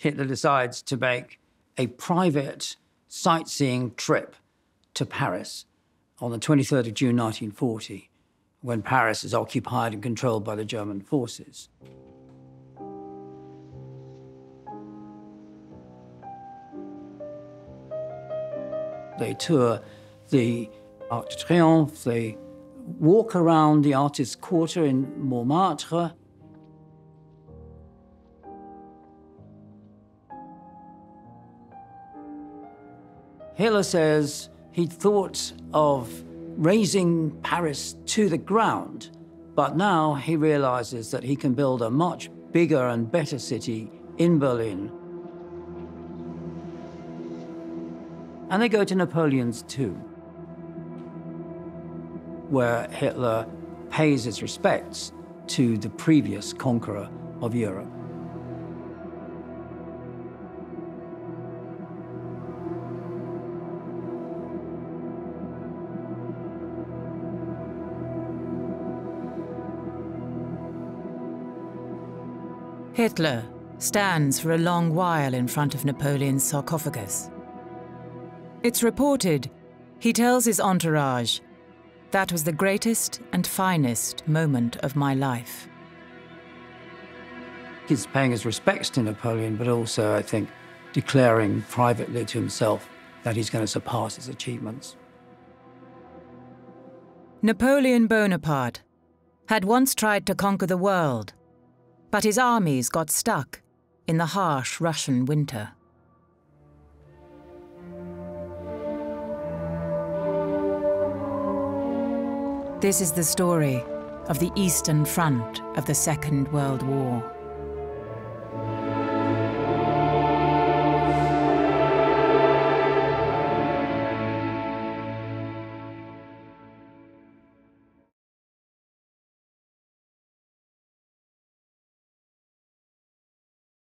Hitler decides to make a private sightseeing trip to Paris on the 23rd of June 1940, when Paris is occupied and controlled by the German forces. They tour the Arc de Triomphe, they walk around the artist's quarter in Montmartre. Hitler says he thought of razing Paris to the ground, but now he realizes that he can build a much bigger and better city in Berlin And they go to Napoleon's tomb, where Hitler pays his respects to the previous conqueror of Europe. Hitler stands for a long while in front of Napoleon's sarcophagus. It's reported he tells his entourage, that was the greatest and finest moment of my life. He's paying his respects to Napoleon, but also, I think, declaring privately to himself that he's going to surpass his achievements. Napoleon Bonaparte had once tried to conquer the world, but his armies got stuck in the harsh Russian winter. This is the story of the Eastern Front of the Second World War.